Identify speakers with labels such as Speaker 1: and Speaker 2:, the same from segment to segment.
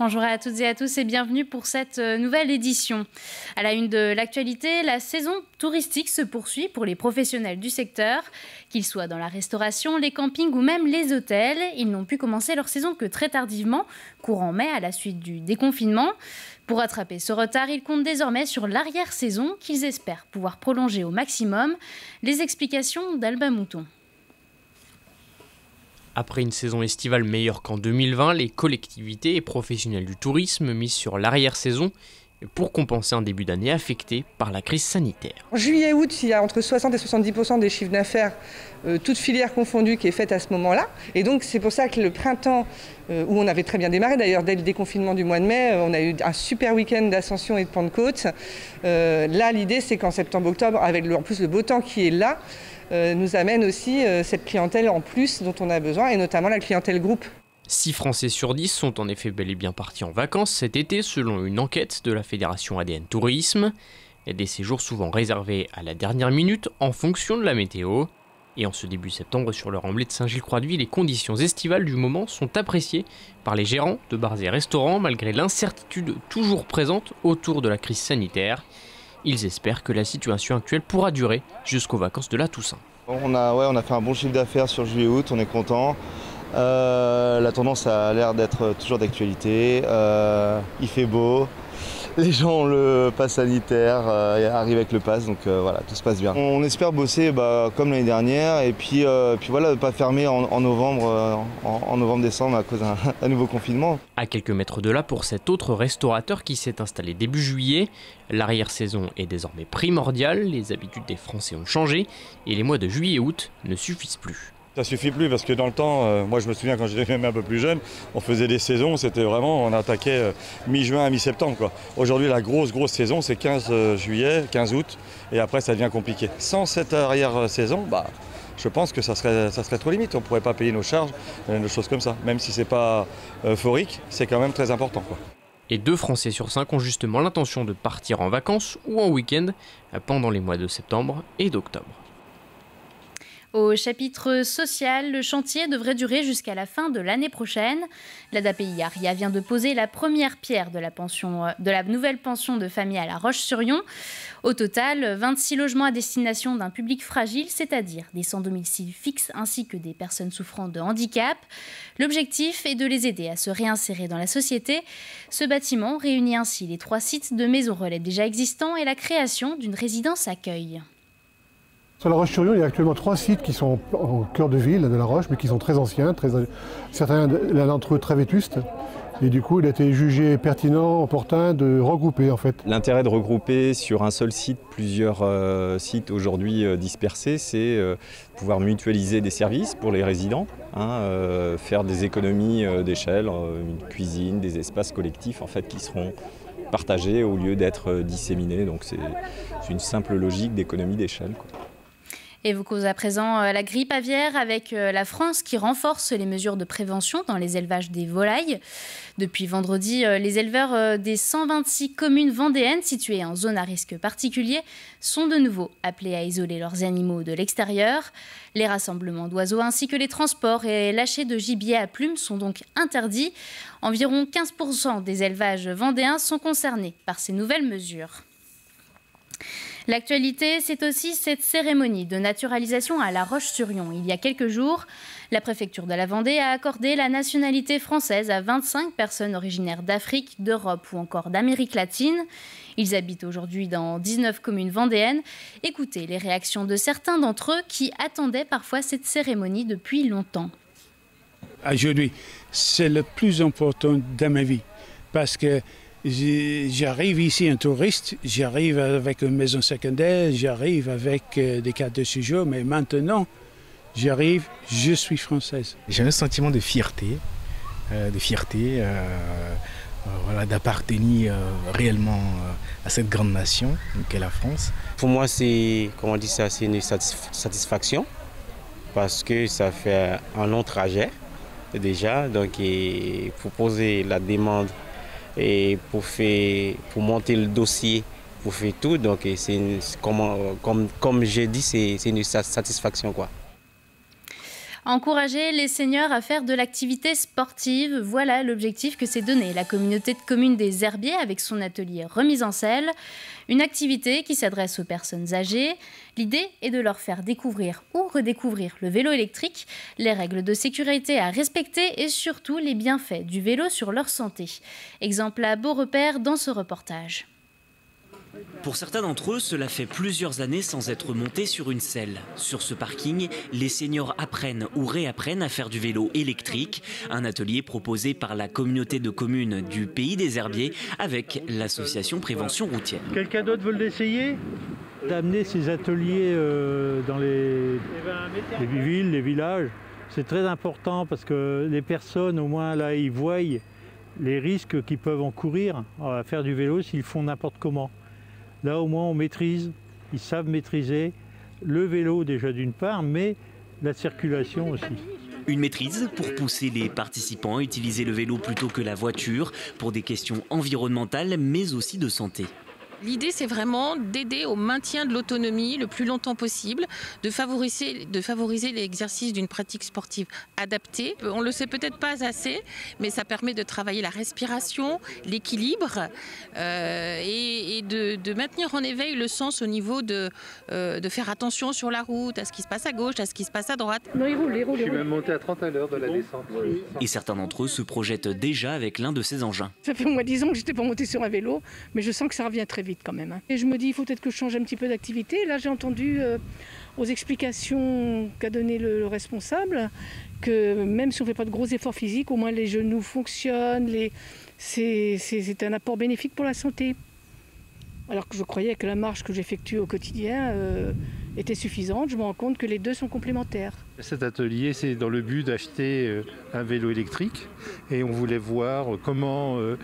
Speaker 1: Bonjour à toutes et à tous et bienvenue pour cette euh, nouvelle édition. À la une de l'actualité, la saison touristique se poursuit pour les professionnels du secteur. Qu'ils soient dans la restauration, les campings ou même les hôtels, ils n'ont pu commencer leur saison que très tardivement, courant mai à la suite du déconfinement. Pour rattraper ce retard, ils comptent désormais sur l'arrière-saison qu'ils espèrent pouvoir prolonger au maximum. Les explications d'Alba Mouton.
Speaker 2: Après une saison estivale meilleure qu'en 2020, les collectivités et professionnels du tourisme misent sur l'arrière-saison pour compenser un début d'année affecté par la crise sanitaire.
Speaker 3: En juillet-août, il y a entre 60 et 70% des chiffres d'affaires, euh, toutes filières confondues, qui est faite à ce moment-là. Et donc c'est pour ça que le printemps, euh, où on avait très bien démarré d'ailleurs dès le déconfinement du mois de mai, euh, on a eu un super week-end d'ascension et de Pentecôte. là, l'idée c'est qu'en septembre-octobre, avec en plus le beau temps qui est là, nous amène aussi euh, cette clientèle en plus dont on a besoin, et notamment la clientèle groupe.
Speaker 2: 6 Français sur 10 sont en effet bel et bien partis en vacances cet été selon une enquête de la Fédération ADN Tourisme. Des séjours souvent réservés à la dernière minute en fonction de la météo. Et en ce début septembre, sur le remblai de Saint-Gilles-Croix-de-Vie, les conditions estivales du moment sont appréciées par les gérants de bars et restaurants malgré l'incertitude toujours présente autour de la crise sanitaire. Ils espèrent que la situation actuelle pourra durer jusqu'aux vacances de la Toussaint.
Speaker 4: On a, ouais, on a fait un bon chiffre d'affaires sur juillet-août, on est content. Euh, la tendance a l'air d'être toujours d'actualité. Euh, il fait beau, les gens ont le pass sanitaire, euh, arrivent avec le pass, donc euh, voilà, tout se passe bien. On espère bosser bah, comme l'année dernière et puis, euh, puis voilà, ne pas fermer en, novembre, en, novembre-décembre à cause d'un nouveau confinement.
Speaker 2: À quelques mètres de là, pour cet autre restaurateur qui s'est installé début juillet, l'arrière-saison est désormais primordiale, les habitudes des Français ont changé et les mois de juillet et août ne suffisent plus.
Speaker 5: Ça suffit plus parce que dans le temps, euh, moi je me souviens quand j'étais même un peu plus jeune, on faisait des saisons, c'était vraiment, on attaquait euh, mi-juin à mi-septembre. Aujourd'hui la grosse grosse saison c'est 15 euh, juillet, 15 août et après ça devient compliqué. Sans cette arrière-saison, bah, je pense que ça serait, ça serait trop limite, on ne pourrait pas payer nos charges, des choses comme ça. Même si ce n'est pas euphorique, c'est quand même très important.
Speaker 2: Et deux Français sur cinq ont justement l'intention de partir en vacances ou en week-end pendant les mois de septembre et d'octobre.
Speaker 1: Au chapitre social, le chantier devrait durer jusqu'à la fin de l'année prochaine. L'ADAPI Aria vient de poser la première pierre de la, pension, de la nouvelle pension de famille à La Roche-sur-Yon. Au total, 26 logements à destination d'un public fragile, c'est-à-dire des sans domicile fixe ainsi que des personnes souffrant de handicap. L'objectif est de les aider à se réinsérer dans la société. Ce bâtiment réunit ainsi les trois sites de maisons relais déjà existants et la création d'une résidence accueil.
Speaker 6: Sur la Roche-sur-Yon, il y a actuellement trois sites qui sont au cœur de ville de la Roche, mais qui sont très anciens, très, certains d'entre eux très vétustes. Et du coup, il a été jugé pertinent, opportun de regrouper en fait.
Speaker 7: L'intérêt de regrouper sur un seul site plusieurs euh, sites aujourd'hui euh, dispersés, c'est euh, pouvoir mutualiser des services pour les résidents, hein, faire des économies d'échelle, une cuisine, des espaces collectifs en fait qui seront partagés au lieu d'être disséminés. Donc c'est une simple logique d'économie d'échelle.
Speaker 1: Évoquons à présent euh, la grippe aviaire avec euh, la France qui renforce les mesures de prévention dans les élevages des volailles. Depuis vendredi, euh, les éleveurs des 126 communes vendéennes situées en zone à risque particulier sont de nouveau appelés à isoler leurs animaux de l'extérieur. Les rassemblements d'oiseaux ainsi que les transports et lâchers de gibier à plumes sont donc interdits. Environ 15% des élevages vendéens sont concernés par ces nouvelles mesures. L'actualité, c'est aussi cette cérémonie de naturalisation à La Roche-sur-Yon. Il y a quelques jours, la préfecture de la Vendée a accordé la nationalité française à 25 personnes originaires d'Afrique, d'Europe ou encore d'Amérique latine. Ils habitent aujourd'hui dans 19 communes vendéennes. Écoutez les réactions de certains d'entre eux qui attendaient parfois cette cérémonie depuis longtemps.
Speaker 8: Aujourd'hui, c'est le plus important de ma vie parce que J'arrive ici un touriste, j'arrive avec une maison secondaire, j'arrive avec euh, des cartes de séjour, mais maintenant, j'arrive, je suis française.
Speaker 9: J'ai un sentiment de fierté, euh, de fierté, euh, voilà, d'appartenir réellement à cette grande nation qu'est la France.
Speaker 10: Pour moi, c'est, comment dit ça, c'est une satisfaction parce que ça fait un long trajet déjà, donc il faut poser la demande et pour, faire, pour monter le dossier, pour faire tout. Donc, c'est comme, comme, comme j'ai dit, c'est une satisfaction. Quoi.
Speaker 1: Encourager les seniors à faire de l'activité sportive, voilà l'objectif que s'est donné la communauté de communes des Herbiers avec son atelier Remise en selle. Une activité qui s'adresse aux personnes âgées. L'idée est de leur faire découvrir ou redécouvrir le vélo électrique, les règles de sécurité à respecter et surtout les bienfaits du vélo sur leur santé. Exemple à beau repère dans ce reportage.
Speaker 11: Pour certains d'entre eux, cela fait plusieurs années sans être montés sur une selle. Sur ce parking, les seniors apprennent ou réapprennent à faire du vélo électrique, un atelier proposé par la communauté de communes du Pays des Herbiers avec l'association Prévention Routière.
Speaker 12: Quelqu'un d'autre veut l'essayer D'amener ces ateliers euh, dans les, les villes, les villages, c'est très important parce que les personnes, au moins là, ils voient les risques qu'ils peuvent encourir à faire du vélo s'ils font n'importe comment. Là, au moins, on maîtrise, ils savent maîtriser le vélo déjà d'une part, mais la circulation aussi.
Speaker 11: Une maîtrise pour pousser les participants à utiliser le vélo plutôt que la voiture pour des questions environnementales mais aussi de santé.
Speaker 13: L'idée, c'est vraiment d'aider au maintien de l'autonomie le plus longtemps possible, de favoriser, de favoriser l'exercice d'une pratique sportive adaptée. On ne le sait peut-être pas assez, mais ça permet de travailler la respiration, l'équilibre euh, et, de, maintenir en éveil le sens au niveau de, euh, de faire attention sur la route, à ce qui se passe à gauche, à ce qui se passe à droite.
Speaker 12: Non, il roule, il roule. Je suis même monté à 30 à l'heure de la descente.
Speaker 11: Et certains d'entre eux se projettent déjà avec l'un de ces engins.
Speaker 14: Ça fait au moins 10 ans que j'étais pas monté sur un vélo, mais je sens que ça revient très vite quand même. Hein. Et je me dis, il faut peut-être que je change un petit peu d'activité. Là, j'ai entendu euh, aux explications qu'a donné le, responsable que même si on ne fait pas de gros efforts physiques, au moins les genoux fonctionnent, c'est un apport bénéfique pour la santé. Alors que je croyais que la marche que j'effectue au quotidien euh, était suffisante, je me rends compte que les deux sont complémentaires.
Speaker 12: Cet atelier, c'est dans le but d'acheter euh, un vélo électrique et on voulait voir comment, euh,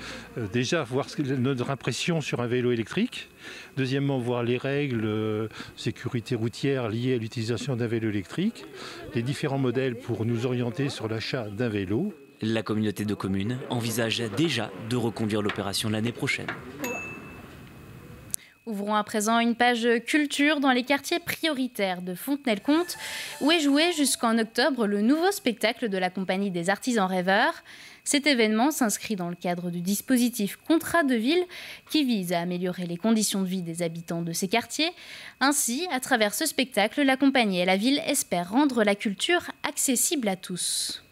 Speaker 12: déjà, voir notre impression sur un vélo électrique. Deuxièmement, voir les règles sécurité routière liées à l'utilisation d'un vélo électrique, les différents modèles pour nous orienter sur l'achat d'un vélo.
Speaker 11: La communauté de communes envisage déjà de reconduire l'opération l'année prochaine.
Speaker 1: Ouvrons à présent une page culture dans les quartiers prioritaires de Fontenay-le-Comte, où est joué jusqu'en octobre le nouveau spectacle de la Compagnie des artisans rêveurs. Cet événement s'inscrit dans le cadre du dispositif Contrat de ville qui vise à améliorer les conditions de vie des habitants de ces quartiers. Ainsi, à travers ce spectacle, la compagnie et la ville espèrent rendre la culture accessible à tous.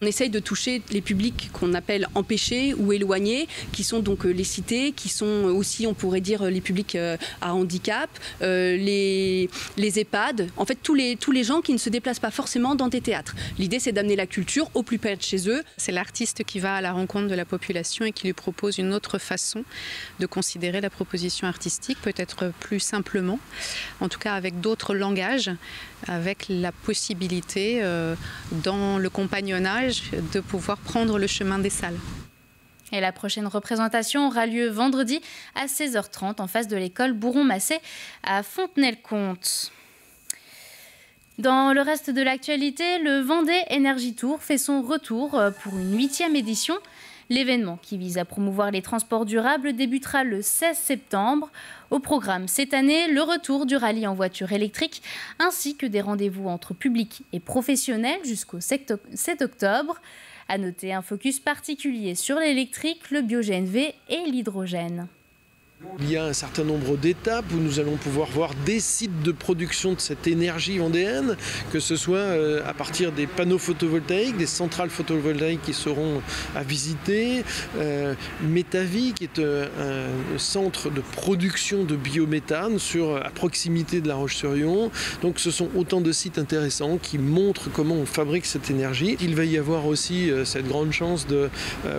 Speaker 15: On essaye de toucher les publics qu'on appelle empêchés ou éloignés, qui sont donc euh, les cités, qui sont aussi, on pourrait dire, les publics euh, à handicap, euh, les, les EHPAD, en fait tous les, tous les gens qui ne se déplacent pas forcément dans des théâtres. L'idée, c'est d'amener la culture au plus près de chez eux.
Speaker 16: C'est l'artiste qui va à la rencontre de la population et qui lui propose une autre façon de considérer la proposition artistique, peut-être plus simplement, en tout cas avec d'autres langages, avec la possibilité dans le compagnonnage de pouvoir prendre le chemin des salles.
Speaker 1: Et la prochaine représentation aura lieu vendredi à 16h30 en face de l'école Bourron-Massé à Fontenay-le-Comte. Dans le reste de l'actualité, le Vendée Energy Tour fait son retour pour une huitième édition. L'événement, qui vise à promouvoir les transports durables, débutera le 16 septembre. Au programme cette année, le retour du rallye en voiture électrique, ainsi que des rendez-vous entre publics et professionnels jusqu'au 7 octobre. À noter un focus particulier sur l'électrique, le biogène V et l'hydrogène.
Speaker 17: Il y a un certain nombre d'étapes où nous allons pouvoir voir des sites de production de cette énergie vendéenne, que ce soit euh, à partir des panneaux photovoltaïques, des centrales photovoltaïques qui seront à visiter, euh, Métavie qui est euh, un centre de production de biométhane sur, à proximité de la Roche-sur-Yon. Donc ce sont autant de sites intéressants qui montrent comment on fabrique cette énergie. Il va y avoir aussi cette grande chance de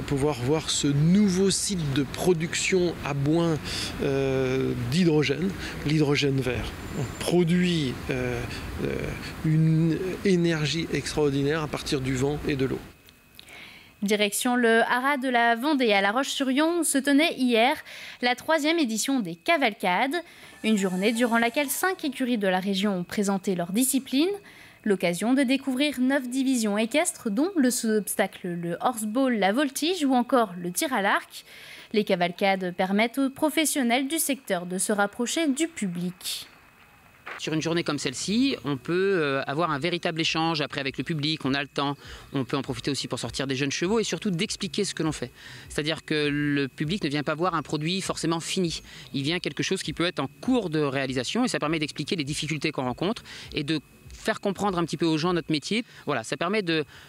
Speaker 17: pouvoir voir ce nouveau site de production à Boin euh, d'hydrogène, l'hydrogène vert. On produit euh, euh, une énergie extraordinaire à partir du vent et de l'eau.
Speaker 1: Direction le haras de la Vendée à La Roche-sur-Yon se tenait hier la troisième édition des Cavalcades, une journée durant laquelle cinq écuries de la région ont présenté leur discipline. L'occasion de découvrir neuf divisions équestres, dont le sous-obstacle, le horseball, la voltige ou encore le tir à l'arc. Les cavalcades permettent aux professionnels du secteur de se rapprocher du public.
Speaker 18: Sur une journée comme celle-ci, on peut euh, avoir un véritable échange après avec le public, on a le temps, on peut en profiter aussi pour sortir des jeunes chevaux et surtout d'expliquer ce que l'on fait. C'est-à-dire que le public ne vient pas voir un produit forcément fini, il vient quelque chose qui peut être en cours de réalisation et ça permet d'expliquer les difficultés qu'on rencontre et de faire comprendre un petit peu aux gens notre métier. Voilà, ça permet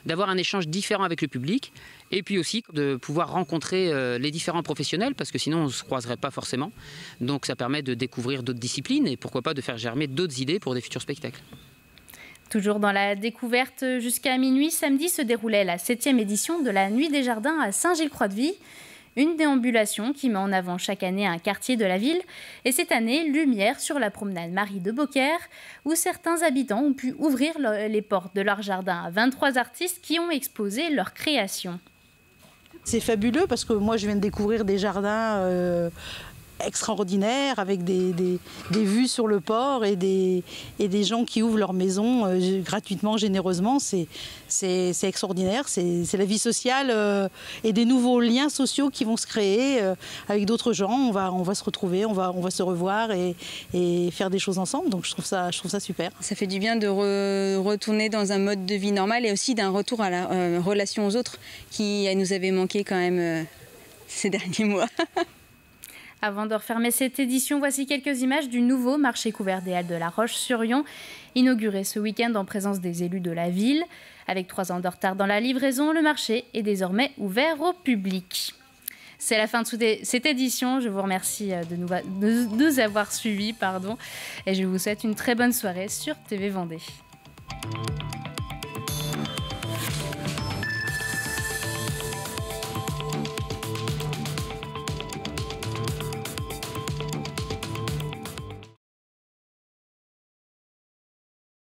Speaker 18: d'avoir un échange différent avec le public et puis aussi de pouvoir rencontrer euh, les différents professionnels parce que sinon on ne se croiserait pas forcément. Donc ça permet de découvrir d'autres disciplines et pourquoi pas de faire germer d'autres idées pour des futurs spectacles.
Speaker 1: Toujours dans la découverte jusqu'à minuit, samedi se déroulait la septième édition de la Nuit des Jardins à Saint-Gilles-Croix-de-Vie. Une déambulation qui met en avant chaque année un quartier de la ville. Et cette année, lumière sur la promenade Marie de Beaucaire, où certains habitants ont pu ouvrir les portes de leur jardin à 23 artistes qui ont exposé leurs créations.
Speaker 19: C'est fabuleux parce que moi je viens de découvrir des jardins euh, extraordinaire avec des, vues sur le port et des, et des gens qui ouvrent leur maison euh, gratuitement, généreusement. C'est extraordinaire. C'est la vie sociale euh, et des nouveaux liens sociaux qui vont se créer euh, avec d'autres gens. On va, on va se retrouver, on va, on va se revoir et, et, faire des choses ensemble. Donc je trouve ça, je trouve ça super.
Speaker 20: Ça fait du bien de retourner dans un mode de vie normal et aussi d'un retour à la relation aux autres qui nous avait manqué quand même ces derniers mois.
Speaker 1: Avant de refermer cette édition, voici quelques images du nouveau marché couvert des Halles de la Roche-sur-Yon, inauguré ce week-end en présence des élus de la ville. Avec trois ans de retard dans la livraison, le marché est désormais ouvert au public. C'est la fin de cette édition. Je vous remercie euh, de nous, de nous avoir suivis pardon, et je vous souhaite une très bonne soirée sur TV Vendée.